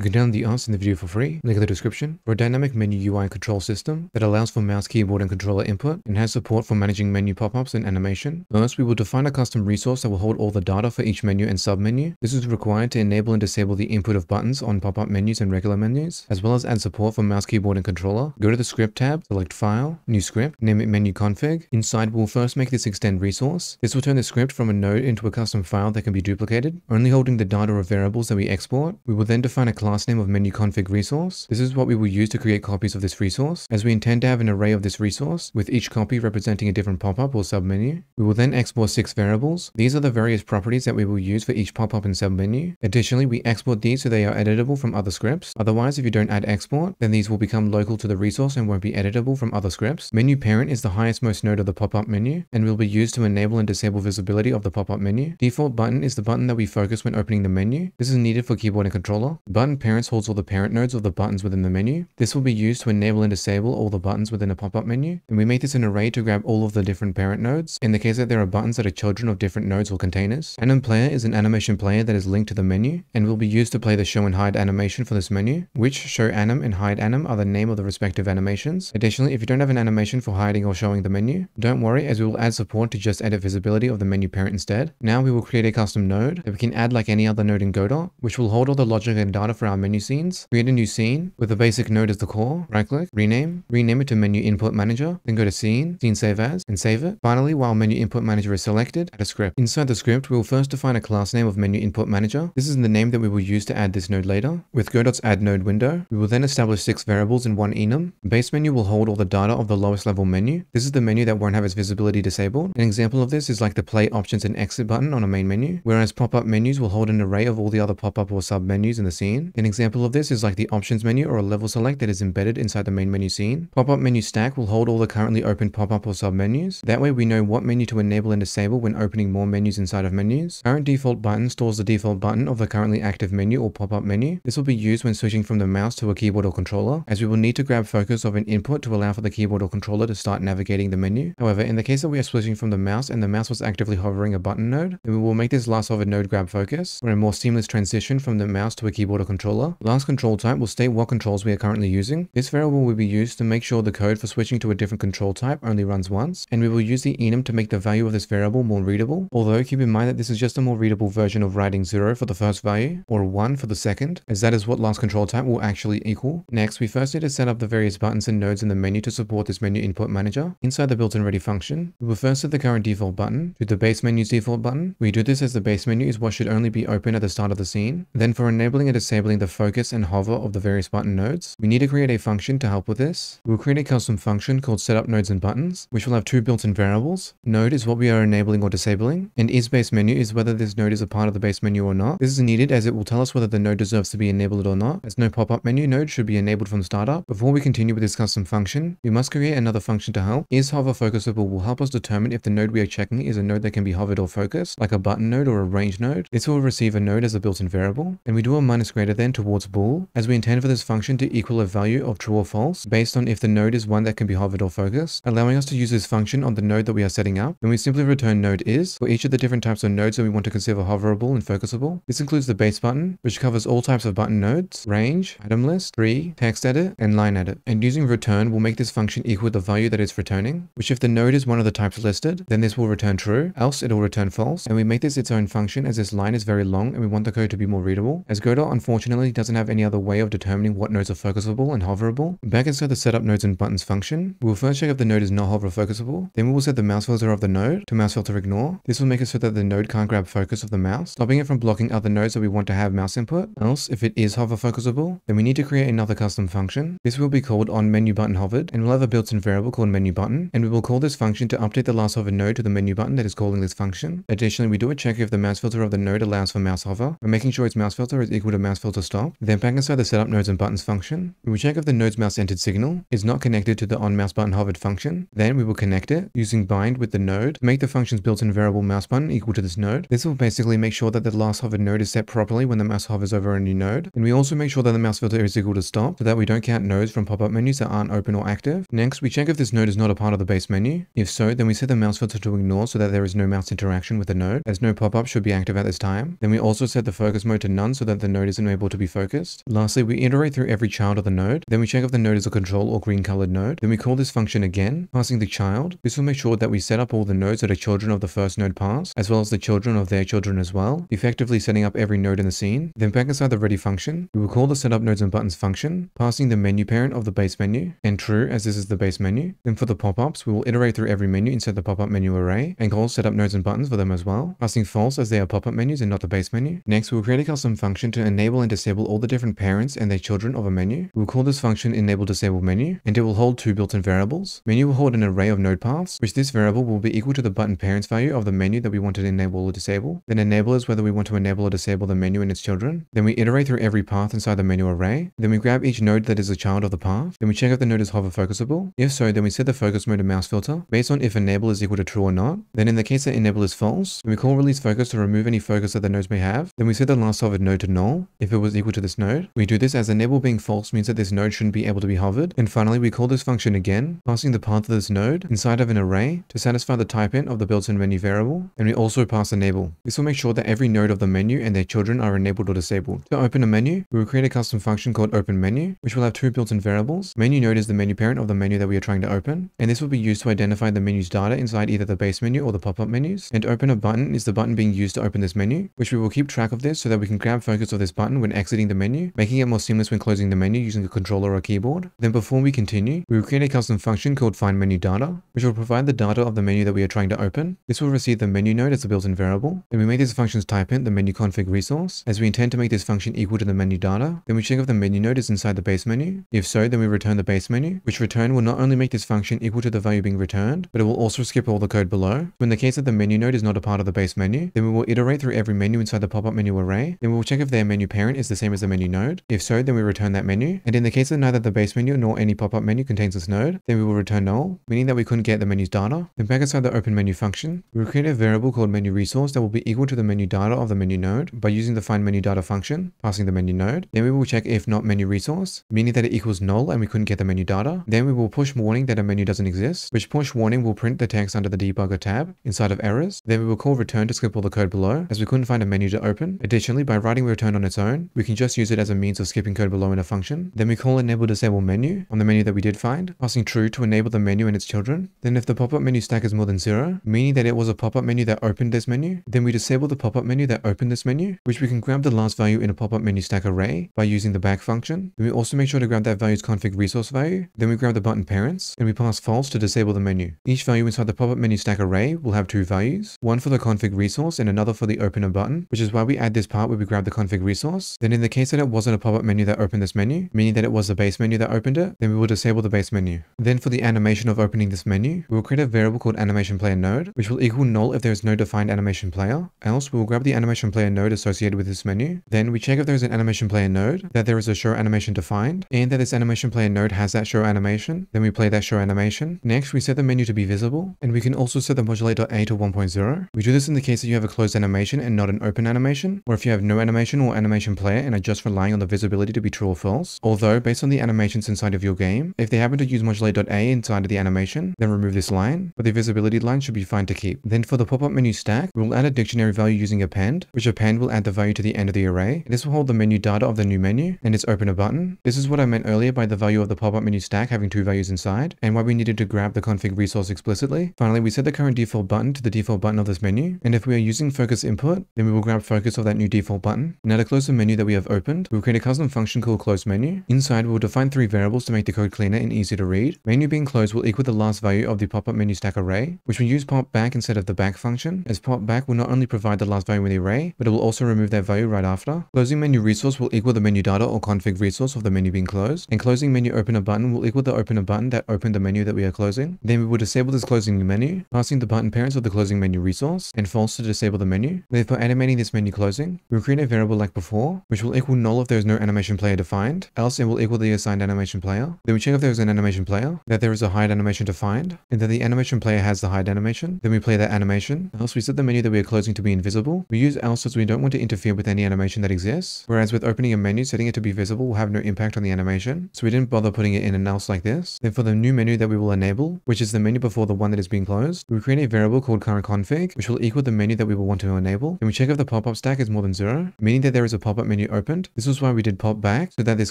You can download the answer in the video for free, link in the description, for a dynamic menu UI control system that allows for mouse, keyboard, and controller input and has support for managing menu pop-ups and animation. First, we will define a custom resource that will hold all the data for each menu and submenu. This is required to enable and disable the input of buttons on pop-up menus and regular menus, as well as add support for mouse, keyboard, and controller. Go to the script tab, select File, New Script, name it Menu Config. Inside, we'll first make this extend resource. This will turn the script from a node into a custom file that can be duplicated, only holding the data of variables that we export. We will then define a class name of menu config resource. This is what we will use to create copies of this resource, as we intend to have an array of this resource, with each copy representing a different pop-up or submenu. We will then export six variables. These are the various properties that we will use for each pop-up and submenu. Additionally, we export these so they are editable from other scripts. Otherwise, if you don't add export, then these will become local to the resource and won't be editable from other scripts. Menu parent is the highest most node of the pop-up menu and will be used to enable and disable visibility of the pop-up menu. Default button is the button that we focus when opening the menu. This is needed for keyboard and controller. Button parents holds all the parent nodes of the buttons within the menu. This will be used to enable and disable all the buttons within a pop-up menu. And we make this an array to grab all of the different parent nodes in the case that there are buttons that are children of different nodes or containers. Anim player is an animation player that is linked to the menu and will be used to play the show and hide animation for this menu, which show anim and hide anim are the name of the respective animations. Additionally, if you don't have an animation for hiding or showing the menu, don't worry as we will add support to just edit visibility of the menu parent instead. Now we will create a custom node that we can add like any other node in Godot, which will hold all the logic and data for our menu scenes. Create a new scene with a basic node as the core, right click, rename, rename it to menu input manager, then go to scene, scene save as, and save it. Finally, while menu input manager is selected, add a script. Inside the script, we will first define a class name of menu input manager. This is the name that we will use to add this node later. With Godot's add node window, we will then establish six variables in one enum. Base menu will hold all the data of the lowest level menu. This is the menu that won't have its visibility disabled. An example of this is like the play options and exit button on a main menu, whereas pop-up menus will hold an array of all the other pop-up or sub menus in the scene. An example of this is like the options menu or a level select that is embedded inside the main menu scene. Pop-up menu stack will hold all the currently open pop-up or sub menus. That way we know what menu to enable and disable when opening more menus inside of menus. Current default button stores the default button of the currently active menu or pop-up menu. This will be used when switching from the mouse to a keyboard or controller, as we will need to grab focus of an input to allow for the keyboard or controller to start navigating the menu. However, in the case that we are switching from the mouse and the mouse was actively hovering a button node, then we will make this last hovered node grab focus for a more seamless transition from the mouse to a keyboard or controller. Last control type will state what controls we are currently using. This variable will be used to make sure the code for switching to a different control type only runs once, and we will use the enum to make the value of this variable more readable, although keep in mind that this is just a more readable version of writing 0 for the first value, or 1 for the second, as that is what last control type will actually equal. Next, we first need to set up the various buttons and nodes in the menu to support this menu input manager. Inside the built-in ready function, we will first set the current default button to the base menu's default button. We do this as the base menu is what should only be open at the start of the scene. Then for enabling and disabling the focus and hover of the various button nodes, we need to create a function to help with this. We'll create a custom function called setup nodes and buttons, which will have two built-in variables. Node is what we are enabling or disabling, and is base menu is whether this node is a part of the base menu or not. This is needed as it will tell us whether the node deserves to be enabled or not, as no pop-up menu node should be enabled from startup. Before we continue with this custom function, we must create another function to help. Is hover focusable will help us determine if the node we are checking is a node that can be hovered or focused, like a button node or a range node. This will receive a node as a built-in variable, and we do a minus greater than towards bool, as we intend for this function to equal a value of true or false, based on if the node is one that can be hovered or focused, allowing us to use this function on the node that we are setting up. Then we simply return node is for each of the different types of nodes that we want to consider hoverable and focusable. This includes the base button, which covers all types of button nodes, range, item list, tree, text edit, and line edit. And using return will make this function equal the value that it's returning, which if the node is one of the types listed, then this will return true, else it will return false. And we make this its own function as this line is very long and we want the code to be more readable. As Godot unfortunately doesn't have any other way of determining what nodes are focusable and hoverable. Back inside the setup nodes and buttons function, we will first check if the node is not hover focusable. Then we will set the mouse filter of the node to mouse filter ignore. This will make it so that the node can't grab focus of the mouse, stopping it from blocking other nodes that we want to have mouse input. Else, if it is hover focusable, then we need to create another custom function. This will be called on menu button hovered, and we'll have a built-in variable called menu button, and we will call this function to update the last hover node to the menu button that is calling this function. Additionally, we do a check if the mouse filter of the node allows for mouse hover, by making sure its mouse filter is equal to mouse filter stop. Then back inside the setup nodes and buttons function, we will check if the node's mouse entered signal is not connected to the on mouse button hovered function. Then we will connect it using bind with the node to make the function's built-in variable mouse button equal to this node. This will basically make sure that the last hovered node is set properly when the mouse hovers over a new node. And we also make sure that the mouse filter is equal to stop so that we don't count nodes from pop-up menus that aren't open or active. Next, we check if this node is not a part of the base menu. If so, then we set the mouse filter to ignore so that there is no mouse interaction with the node, as no pop-up should be active at this time. Then we also set the focus mode to none so that the node isn't able to be focused. Lastly, we iterate through every child of the node. Then we check if the node is a control or green colored node. Then we call this function again, passing the child. This will make sure that we set up all the nodes that are children of the first node pass, as well as the children of their children as well, effectively setting up every node in the scene. Then back inside the ready function, we will call the setup nodes and buttons function, passing the menu parent of the base menu, and true as this is the base menu. Then for the pop-ups, we will iterate through every menu inside the pop-up menu array, and call setup nodes and buttons for them as well, passing false as they are pop-up menus and not the base menu. Next, we will create a custom function to enable and disable all the different parents and their children of a menu. We will call this function enable disable menu, and it will hold two built-in variables. Menu will hold an array of node paths, which this variable will be equal to the button parents value of the menu that we want to enable or disable. Then enable is whether we want to enable or disable the menu and its children. Then we iterate through every path inside the menu array. Then we grab each node that is a child of the path. Then we check if the node is hover focusable. If so, then we set the focus mode to mouse filter based on if enable is equal to true or not. Then in the case that enable is false, we call release focus to remove any focus that the nodes may have. Then we set the last hovered node to null if it was equal to this node. We do this as enable being false means that this node shouldn't be able to be hovered. And finally, we call this function again, passing the path of this node inside of an array to satisfy the type hint of the built-in menu variable. And we also pass enable. This will make sure that every node of the menu and their children are enabled or disabled. To open a menu, we will create a custom function called open menu, which will have two built-in variables. Menu node is the menu parent of the menu that we are trying to open, and this will be used to identify the menu's data inside either the base menu or the pop-up menus. And opener button is the button being used to open this menu, which we will keep track of this so that we can grab focus of this button when exiting the menu, making it more seamless when closing the menu using a controller or keyboard. Then before we continue, we will create a custom function called find menu data, which will provide the data of the menu that we are trying to open. This will receive the menu node as a built-in variable. Then we make this function's type hint the menu config resource, as we intend to make this function equal to the menu data. Then we check if the menu node is inside the base menu. If so, then we return the base menu, which return will not only make this function equal to the value being returned, but it will also skip all the code below. So in the case that the menu node is not a part of the base menu, then we will iterate through every menu inside the pop-up menu array. Then we will check if their menu parent is the same as the menu node. If so, then we return that menu. And in the case that neither the base menu nor any pop-up menu contains this node, then we will return null, meaning that we couldn't get the menu's data. Then back inside the open menu function, we will create a variable called menu resource that will be equal to the menu data of the menu node by using the find menu data function, passing the menu node. Then we will check if not menu resource, meaning that it equals null and we couldn't get the menu data. Then we will push warning that a menu doesn't exist, which push warning will print the text under the debugger tab inside of errors. Then we will call return to skip all the code below as we couldn't find a menu to open. Additionally, by writing return on its own, we can just use it as a means of skipping code below in a function. Then we call enable disable menu on the menu that we did find, passing true to enable the menu and its children. Then if the pop-up menu stack is more than zero, meaning that it was a pop-up menu that opened this menu, then we disable the pop-up menu that opened this menu, which we can grab the last value in a pop-up menu stack array by using the back function. Then we also make sure to grab that value's config resource value. Then we grab the button parents and we pass false to disable the menu. Each value inside the pop-up menu stack array will have two values, one for the config resource and another for the opener button, which is why we add this part where we grab the config resource. Then in the case that it wasn't a pop-up menu that opened this menu, meaning that it was the base menu that opened it, then we will disable the base menu. Then for the animation of opening this menu, we will create a variable called animation player node, which will equal null if there is no defined animation player. Else we will grab the animation player node associated with this menu. Then we check if there is an animation player node, that there is a show animation defined, and that this animation player node has that show animation. Then we play that show animation. Next, we set the menu to be visible, and we can also set the modulate.a to 1.0. We do this in the case that you have a closed animation and not an open animation, or if you have no animation or animation player and are just relying on the visibility to be true or false. Although, based on the animations inside of your game, if they happen to use modulate.a inside of the animation, then remove this line, but the visibility line should be fine to keep. Then for the pop-up menu stack, we will add a dictionary value using append, which append will add the value to the end of the array. This will hold the menu data of the new menu and its opener button. This is what I meant earlier by the value of the pop-up menu stack having two values inside, and why we needed to grab the config resource explicitly. Finally, we set the current default button to the default button of this menu, and if we are using focus input, then we will grab focus of that new default button. Now to close the menu that we have opened, we will create a custom function called close menu. Inside, we will define three variables to make the code cleaner and easier to read. Menu being closed will equal the last value of the pop-up menu stack array, which we use pop back instead of the back function, as pop back will not only provide the last value in the array, but it will also remove that value right after. Closing menu resource will equal the menu data or config resource of the menu being closed, and closing menu opener button will equal the opener button that opened the menu that we are closing. Then we will disable this closing menu, passing the button parents of the closing menu resource, and false to disable the menu. Therefore, animating this menu closing, we will create a variable like before, which will equal null if there is no animation player defined, else it will equal the assigned animation player. Then we check if there is an animation player, that there is a hide animation defined, and that the animation player has the hide animation. Then we play that animation, else we set the menu that we are closing to be invisible. We use else as we don't want to interfere with any animation that exists, whereas with opening a menu, setting it to be visible will have no impact on the animation, so we didn't bother putting it in an else like this. Then for the new menu that we will enable, which is the menu before the one that is being closed, we create a variable called current config, which will equal the menu that we will want to enable. Then we check if the pop-up stack is more than zero, meaning that there is a pop-up menu opened. This was why we did pop back so that this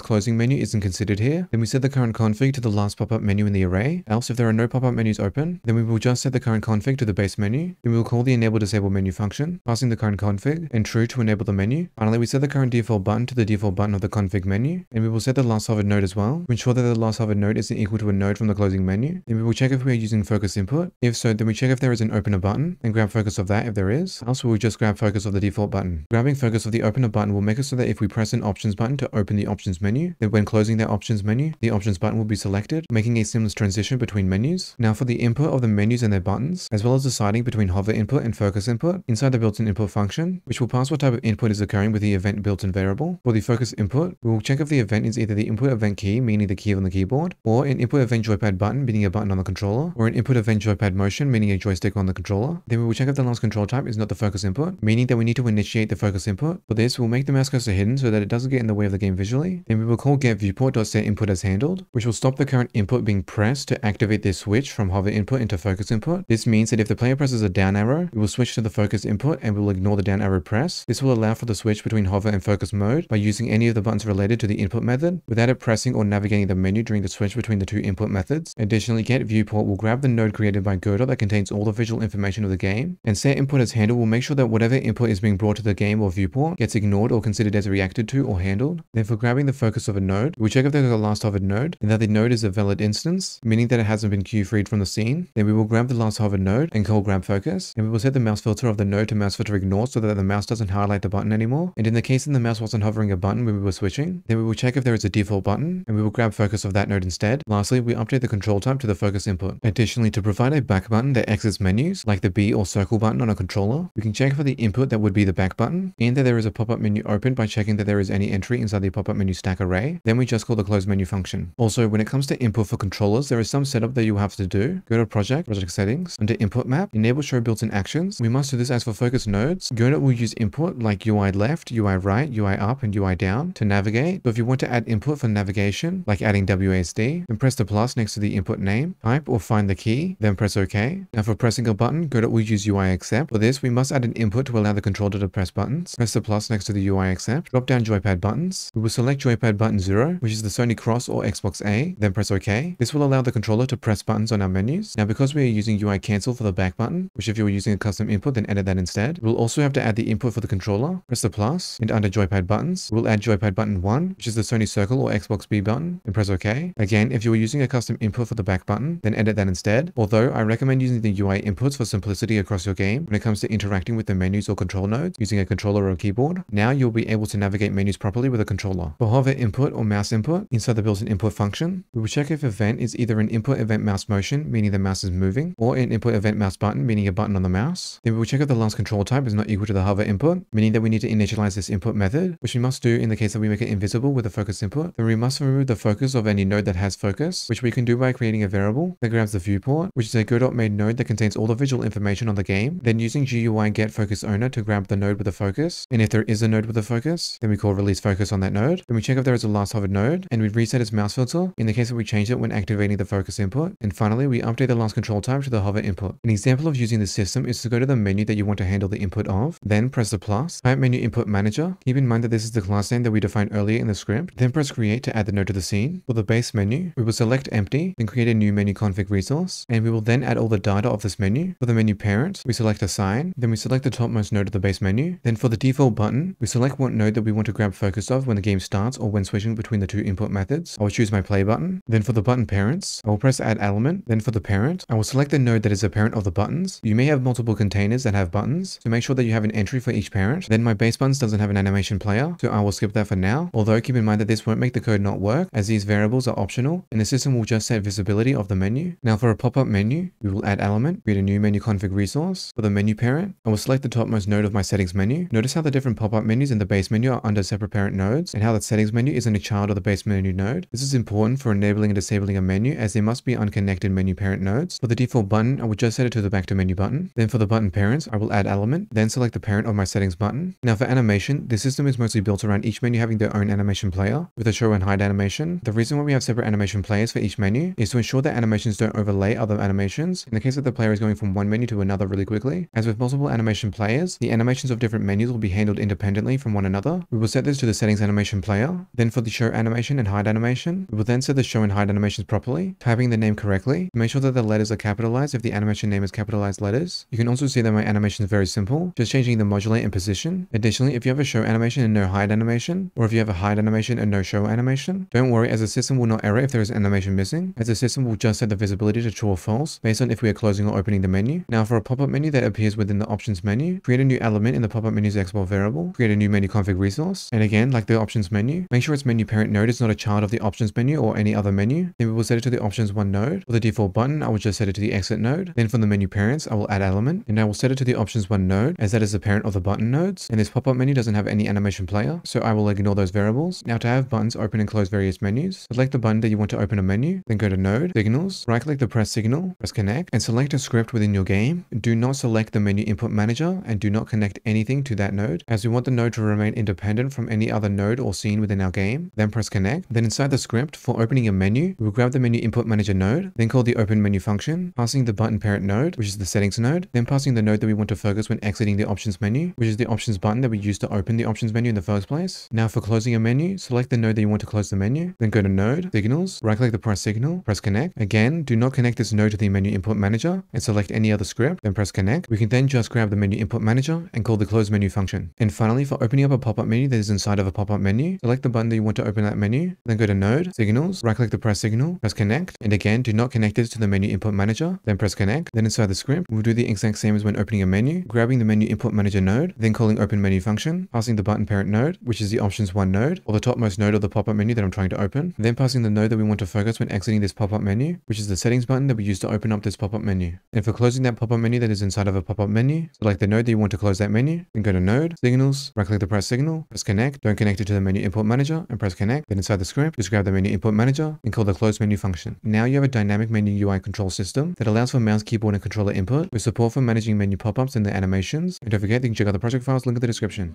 closing menu isn't considered here. Then we set the current config to the last pop-up menu in the array. Else if there are no pop-up menus open, then we will just set the current config to the base menu. Then we will call the enable disable menu function, passing the current config and true to enable the menu. Finally, we set the current default button to the default button of the config menu. And we will set the last hovered node as well to ensure that the last hovered node isn't equal to a node from the closing menu. Then we will check if we are using focus input. If so, then we check if there is an opener button and grab focus of that if there is. Else we will just grab focus of the default button. Grabbing focus of the opener button will make it so that if we press an options button to open the options menu, then when closing that options menu, the options button will be selected, making a seamless transition between menus. Now for the input of the menus and their buttons, as well as deciding between hover input and focus input, inside the built-in input function, which will pass what type of input is occurring with the event built-in variable. For the focus input, we will check if the event is either the input event key, meaning the key on the keyboard, or an input event joypad button, meaning a button on the controller, or an input event joypad motion, meaning a joystick on the controller. Then we will check if the last control type is not the focus input, meaning that we need to initiate the focus input. For this, we'll make the mouse cursor hidden so that it doesn't get in the way of the game visually. Then we will call get viewport.set input as handled, which will stop the current input being pressed to activate this switch from hover input into focus input. This means that if the player presses a down arrow, we will switch to the focus input and we will ignore the down arrow press. This will allow for the switch between hover and focus mode by using any of the buttons related to the input method without it pressing or navigating the menu during the switch between the two input methods. Additionally, get viewport will grab the node created by Godot that contains all the visual information of the game, and set input as handled will make sure that whatever input is being brought to the game or viewport gets ignored or considered as reacted to or handled. Then for grabbing the focus of a node, we check if there's a last hovered node and that the node is a valid instance, meaning that it hasn't been queue freed from the scene. Then we will grab the last hovered node and call grab focus, and we will set the mouse filter of the node to mouse filter ignore so that the mouse doesn't highlight the button anymore. And in the case that the mouse wasn't hovering a button when we were switching, then we will check if there is a default button and we will grab focus of that node instead. Lastly, we update the control type to the focus input. Additionally, to provide a back button that exits menus, like the B or circle button on a controller, we can check for the input that would be the back button and that there is a pop-up menu open by checking that there is any entry inside the pop-up menu stack array. Then we just call the close menu function. Also, when it comes to input for controllers, there is some setup that you have to do. Go to project, project settings, under input map, enable show built-in actions. We must do this as for focus nodes. Godot will use input like UI left, UI right, UI up, and UI down to navigate. But if you want to add input for navigation, like adding WASD, then press the plus next to the input name, type or find the key, then press OK. Now for pressing a button, Godot will use UI accept. For this, we must add an input to allow the controller to press buttons. Press the plus next to the UI accept. Drop down joypad buttons. We will select joypad button 0, which is the Sony Cross or Xbox A, then press OK. This will allow the controller to press buttons on our menus. Now because we are using UI cancel for the back button, which if you were using a custom input, then edit that instead. We'll also have to add the input for the controller. Press the plus, and under joypad buttons, we'll add joypad button 1, which is the Sony Circle or Xbox B button, and press OK. Again, if you were using a custom input for the back button, then edit that instead. Although I recommend using the UI inputs for simplicity across your game when it comes to interacting with the menus or control nodes using a controller or a keyboard. Now you'll be able to navigate menus properly with a controller. For hover input or mouse input, inside the built-in input function, we will check if event is either an input event mouse motion, meaning the mouse is moving, or an input event mouse button, meaning a button on the mouse. Then we will check if the last control type is not equal to the hover input, meaning that we need to initialize this input method, which we must do in the case that we make it invisible with the focus input. Then we must remove the focus of any node that has focus, which we can do by creating a variable that grabs the viewport, which is a Godot made node that contains all the visual information on the game, then using GUI get focus owner to grab the node with the focus. And if there is a node with a focus, then we call release focus on that node. Then we check if there is a last hovered node, and we reset its mouse filter in the case that we change it when activating the focus input. And finally, we update the last control type to the hover input. An example of using the system is to go to the menu that you want to handle the input of, then press the plus, type menu input manager. Keep in mind that this is the class name that we defined earlier in the script. Then press create to add the node to the scene. For the base menu, we will select empty, then create a new menu config resource, and we will then add all the data of this menu. For the menu parent, we select assign, then we select the topmost node of the base menu. Then for the default button, we select what node that we want to grab focus of when the game starts or when switching between the two input methods. I will choose my play button. Then for the button parents, I will press add element. Then for the parent, I will select the node that is a parent of the buttons. You may have multiple containers that have buttons, so make sure that you have an entry for each parent. Then my base buttons doesn't have an animation player, so I will skip that for now. Although keep in mind that this won't make the code not work, as these variables are optional, and the system will just set visibility of the menu. Now for a pop-up menu, we will add element, create a new menu config resource. For the menu parent, I will select the topmost node of my settings menu. Notice how the different pop-up menus in the base menu are under separate parent nodes, and how the settings menu isn't a child of the base menu node. This is important for enabling and disabling a menu as they must be unconnected menu parent nodes. For the default button, I will just set it to the back to menu button. Then for the button parents, I will add element, then select the parent of my settings button. Now for animation, the system is mostly built around each menu having their own animation player with a show and hide animation. The reason why we have separate animation players for each menu is to ensure that animations don't overlay other animations in the case that the player is going from one menu to another really quickly. As with multiple animation players, the animations of different menus will be handled independently from one another. We will set this to the settings animation player. Then for the show animation and hide animation, we will then set the show and hide animations properly, typing the name correctly. Make sure that the letters are capitalized if the animation name is capitalized letters. You can also see that my animation is very simple, just changing the modulate and position. Additionally, if you have a show animation and no hide animation, or if you have a hide animation and no show animation, don't worry as the system will not error if there is animation missing, as the system will just set the visibility to true or false based on if we are closing or opening the menu. Now for a pop-up menu that appears within the options menu, create a new element in the pop-up menu's export variable, create a new menu config resource, and again, like the options menu, make sure its menu parent node is not a child of the options menu or any other menu. Then we will set it to the options one node. For the default button, I will just set it to the exit node. Then for the menu parents, I will add element, and I will set it to the options one node, as that is the parent of the button nodes. And this pop-up menu doesn't have any animation player, so I will ignore those variables. Now to have buttons open and close various menus, select the button that you want to open a menu, then go to node, signals, right click the press signal, press connect, and select a script within your game. Do not select the menu input manager, and do not connect anything to that node, as we want the node to remain independent from any other node or scene within our game. Then press connect. Then inside the script, for opening a menu, we'll grab the menu input manager node, then call the open menu function, passing the button parent node, which is the settings node, then passing the node that we want to focus when exiting the options menu, which is the options button that we used to open the options menu in the first place. Now for closing a menu, select the node that you want to close the menu, then go to node, signals, right click the press signal, press connect. Again, do not connect this node to the menu input manager and select any other script, then press connect. We can then just grab the menu input manager and call the close menu function. And finally, for opening up a pop-up menu that is inside of a pop-up menu, select the button that you want to open that menu, then go to node, signals, right click the press signal, press connect, and again, do not connect this to the menu input manager, then press connect. Then inside the script, we'll do the exact same as when opening a menu, grabbing the menu input manager node, then calling open menu function, passing the button parent node, which is the options one node, or the topmost node of the pop-up menu that I'm trying to open, then passing the node that we want to focus when exiting this pop-up menu, which is the settings button that we use to open up this pop-up menu. And for closing that pop-up menu that is inside of a pop-up menu, select the node that you want to close that menu, then go to node, signals, right click the press signal, press connect, don't connect it to the menu input manager, and press connect. Then inside the script, just grab the menu input manager and call the close menu function. Now you have a dynamic menu UI control system that allows for mouse, keyboard, and controller input with support for managing menu pop-ups and their animations. And don't forget, you can check out the project files, link in the description.